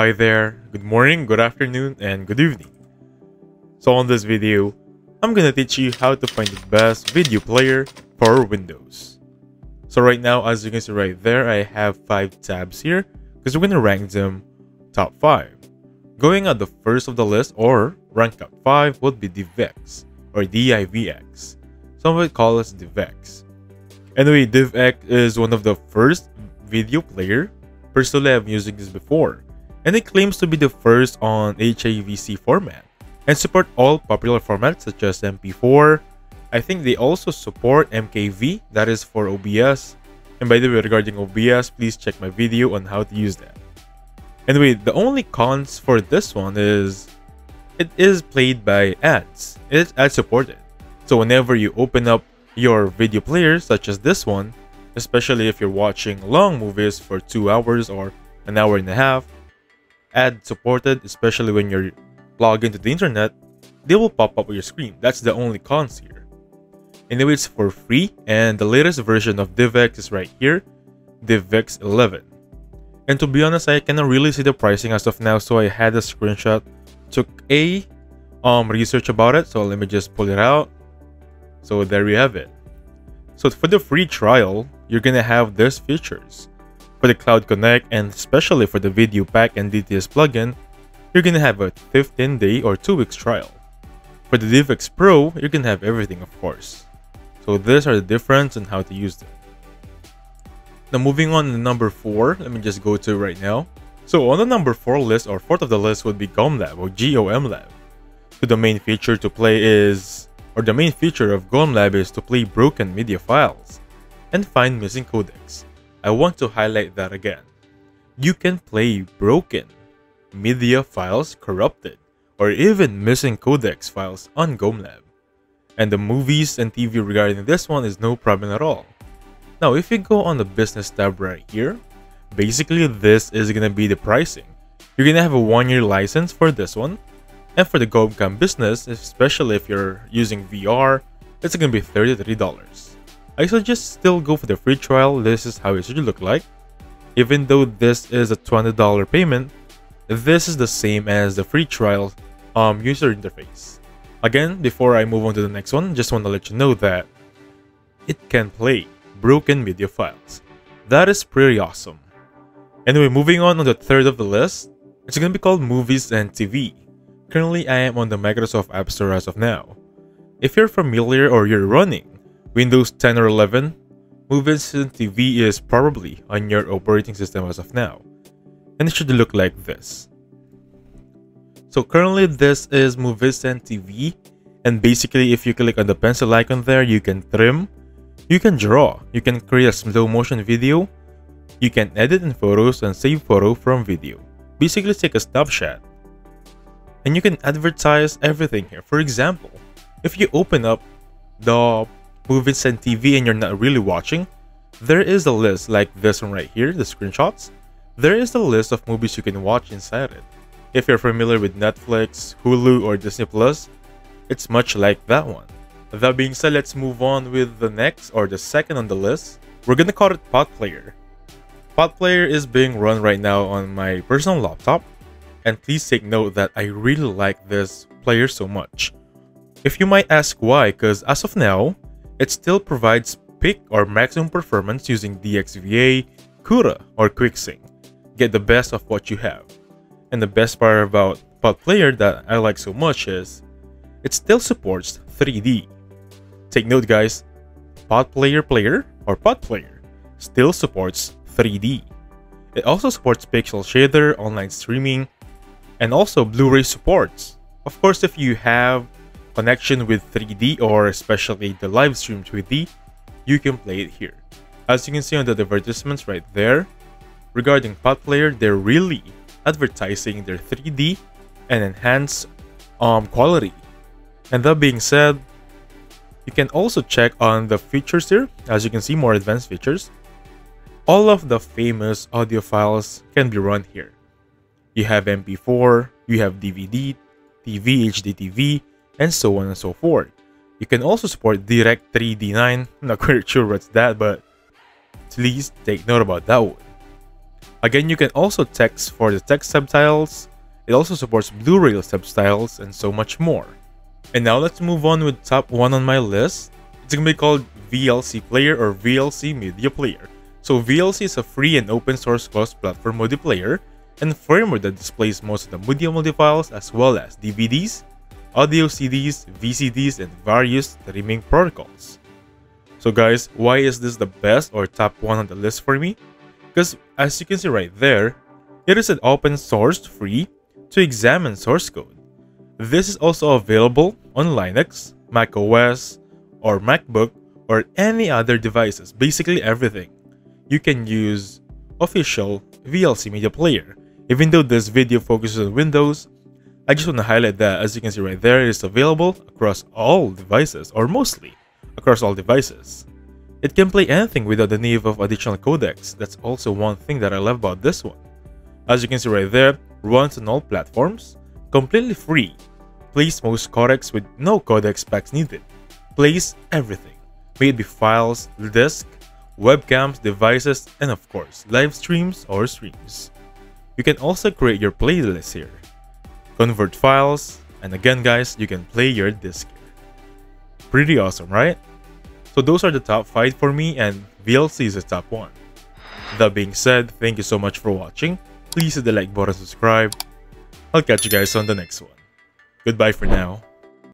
Hi there, good morning, good afternoon, and good evening. So on this video, I'm gonna teach you how to find the best video player for Windows. So right now, as you can see right there, I have 5 tabs here because we're gonna rank them top 5. Going at the first of the list or rank up 5 would be DivX or DIVX. Some would call us DivX. Anyway, DivX is one of the first video player. Personally, I've used this before, and it claims to be the first on HEVC format and support all popular formats such as MP4. I think they also support MKV, that is for OBS. And by the way, regarding OBS, please check my video on how to use that. Anyway, the only cons for this one is it is played by ads. It is ad supported. So whenever you open up your video player, such as this one, especially if you're watching long movies for two hours or an hour and a half. Ad supported, especially when you're logged into the internet, they will pop up on your screen. That's the only cons here. Anyway, it's for free, and the latest version of DivX is right here, DivX 11. And to be honest, I cannot really see the pricing as of now, so I had a screenshot, took a um research about it, so let me just pull it out. So there we have it. So for the free trial, you're gonna have these features. For the Cloud Connect and especially for the Video Pack and DTS plugin, you're gonna have a 15 day or 2 weeks trial. For the DivX Pro, you're gonna have everything of course. So these are the difference and how to use them. Now moving on to number 4, let me just go to right now. So on the number 4 list or 4th of the list would be GOMLab or GOM Lab. So the main feature to play is, or the main feature of GOM Lab is to play broken media files and find missing codecs. I want to highlight that again. You can play broken media files corrupted or even missing codecs files on GOMLab. And the movies and TV regarding this one is no problem at all. Now if you go on the business tab right here, basically this is gonna be the pricing. You're gonna have a one year license for this one. And for the GOMCAM business, especially if you're using VR, it's gonna be $33. I suggest still go for the free trial, this is how it should look like. Even though this is a $20 payment, this is the same as the free trial um, user interface. Again, before I move on to the next one, just want to let you know that it can play broken media files. That is pretty awesome. Anyway, moving on on the third of the list, it's going to be called Movies and TV. Currently, I am on the Microsoft App Store as of now. If you're familiar or you're running Windows 10 or 11, Movies and TV is probably on your operating system as of now, and it should look like this. So currently this is Movies and TV, and basically if you click on the pencil icon there, you can trim, you can draw, you can create a slow motion video, you can edit in photos and save photo from video. Basically take a snapshot. And you can advertise everything here. For example, if you open up the movies and TV and you're not really watching, there is a list like this one right here, the screenshots. There is a list of movies you can watch inside it. If you're familiar with Netflix, Hulu, or Disney Plus, it's much like that one. That being said, let's move on with the next or the second on the list. We're gonna call it Pot Player. Pot Player is being run right now on my personal laptop, and please take note that I really like this player so much. If you might ask why, because as of now, it still provides peak or maximum performance using DXVA, CUDA, or QuickSync. Get the best of what you have. And the best part about Pot Player that I like so much is it still supports 3D. Take note guys, Pot Player Player or Pot Player still supports 3D. It also supports pixel shader, online streaming, and also Blu-ray supports. Of course, if you have connection with 3D or especially the live stream 3D, you can play it here. As you can see on the advertisements right there, regarding Pot Player, they're really advertising their 3D and enhanced um, quality. And that being said, you can also check on the features here, as you can see more advanced features. All of the famous audio files can be run here. You have MP4, you have DVD, TV, HDTV, and so on and so forth. You can also support Direct 3D9, I'm not quite sure what's that, but please take note about that one. Again, you can also text for the text subtitles, it also supports Blu-ray subtitles, and so much more. And now let's move on with top 1 on my list. It's gonna be called VLC Player or VLC Media Player. So VLC is a free and open source cross-platform multiplayer and framework that displays most of the media multifiles as well as DVDs, audio CDs, VCDs, and various streaming protocols. So guys, why is this the best or top 1 on the list for me? Because as you can see right there, it is an open source free to examine source code. This is also available on Linux, Mac OS, or MacBook, or any other devices, basically everything you can use official VLC media player. Even though this video focuses on Windows, I just want to highlight that as you can see right there, it is available across all devices, or mostly across all devices. It can play anything without the need of additional codecs, that's also one thing that I love about this one. As you can see right there, runs on all platforms, completely free, plays most codecs with no codec specs needed, plays everything, may it be files, disk, webcams, devices, and of course, live streams or streams. You can also create your playlist here, convert files, and again guys, you can play your disc. Pretty awesome, right? So those are the top 5 for me and VLC is the top 1. That being said, thank you so much for watching. Please hit the like button subscribe. I'll catch you guys on the next one. Goodbye for now.